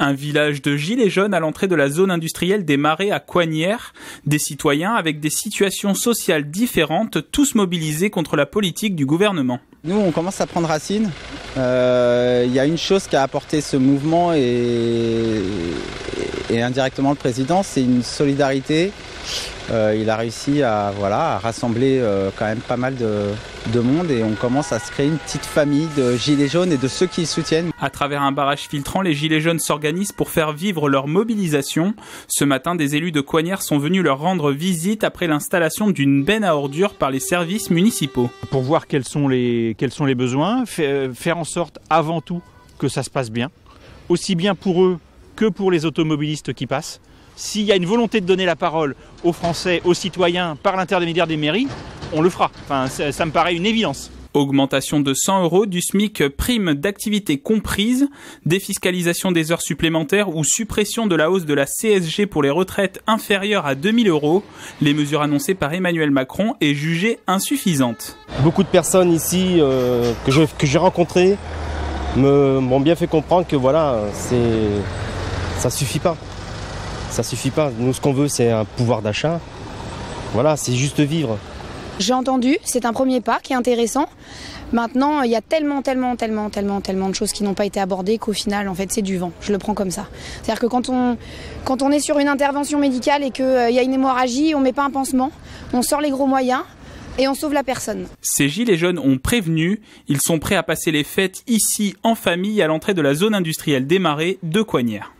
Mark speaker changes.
Speaker 1: Un village de gilets jaunes à l'entrée de la zone industrielle des Marais à Coignières. Des citoyens avec des situations sociales différentes, tous mobilisés contre la politique du gouvernement.
Speaker 2: Nous, on commence à prendre racine. Euh, Il y a une chose qui a apporté ce mouvement et, et indirectement le président, c'est une solidarité. Euh, il a réussi à, voilà, à rassembler euh, quand même pas mal de, de monde et on commence à se créer une petite famille de gilets jaunes et de ceux qui le soutiennent.
Speaker 1: À travers un barrage filtrant, les gilets jaunes s'organisent pour faire vivre leur mobilisation. Ce matin, des élus de Coignères sont venus leur rendre visite après l'installation d'une benne à ordures par les services municipaux.
Speaker 3: Pour voir quels sont les, quels sont les besoins, faire en sorte avant tout que ça se passe bien, aussi bien pour eux que pour les automobilistes qui passent. S'il y a une volonté de donner la parole aux Français, aux citoyens, par l'intermédiaire des mairies, on le fera. Enfin, ça, ça me paraît une évidence.
Speaker 1: Augmentation de 100 euros du SMIC, prime d'activité comprise, défiscalisation des heures supplémentaires ou suppression de la hausse de la CSG pour les retraites inférieures à 2000 euros. Les mesures annoncées par Emmanuel Macron est jugées insuffisantes.
Speaker 4: Beaucoup de personnes ici euh, que j'ai rencontrées m'ont bien fait comprendre que voilà, c'est, ça suffit pas. Ça suffit pas. Nous, ce qu'on veut, c'est un pouvoir d'achat. Voilà, c'est juste vivre.
Speaker 5: J'ai entendu, c'est un premier pas qui est intéressant. Maintenant, il y a tellement, tellement, tellement, tellement, tellement de choses qui n'ont pas été abordées qu'au final, en fait, c'est du vent. Je le prends comme ça. C'est-à-dire que quand on, quand on est sur une intervention médicale et qu'il euh, y a une hémorragie, on met pas un pansement, on sort les gros moyens et on sauve la personne.
Speaker 1: Ces gilets jaunes ont prévenu, ils sont prêts à passer les fêtes ici en famille à l'entrée de la zone industrielle des Marais de Coignères.